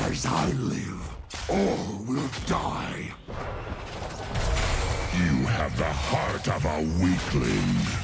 As I live, all will die. You have the heart of a weakling.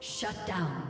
Shut down.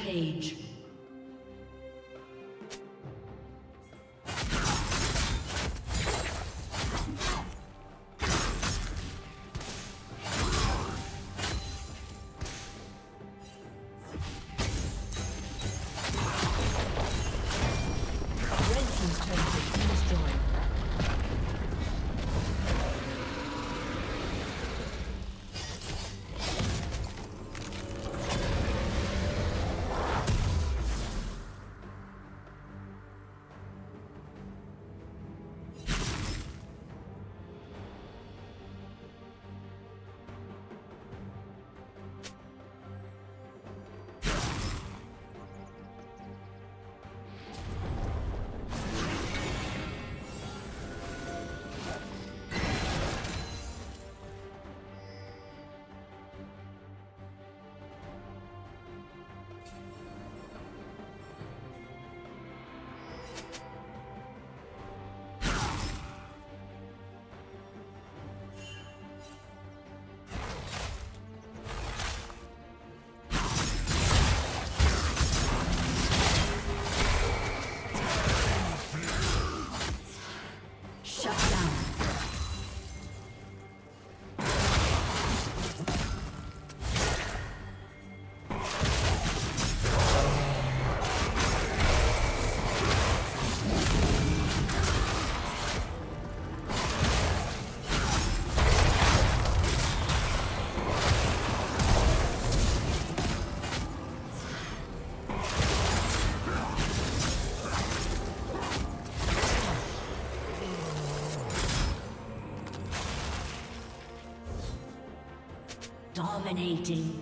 Rampage. Dominating.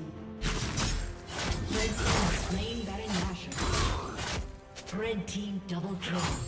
Red team slain Baron Nashor. Red team double kill.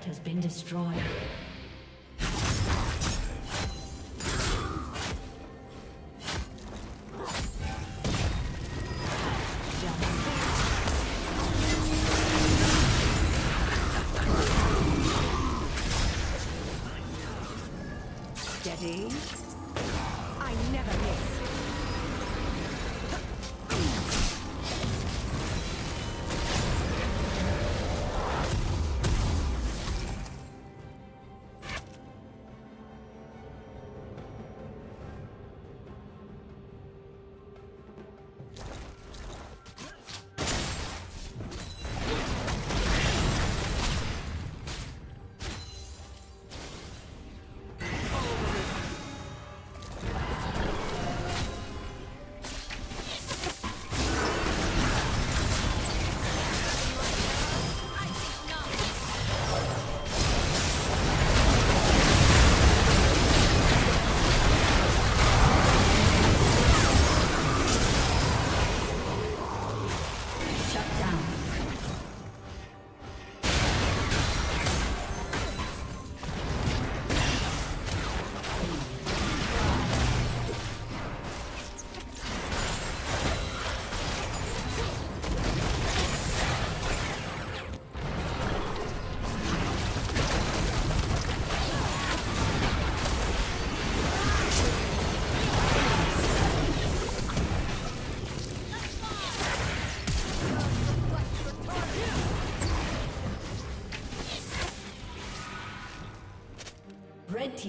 Turret has been destroyed. Steady. I never miss.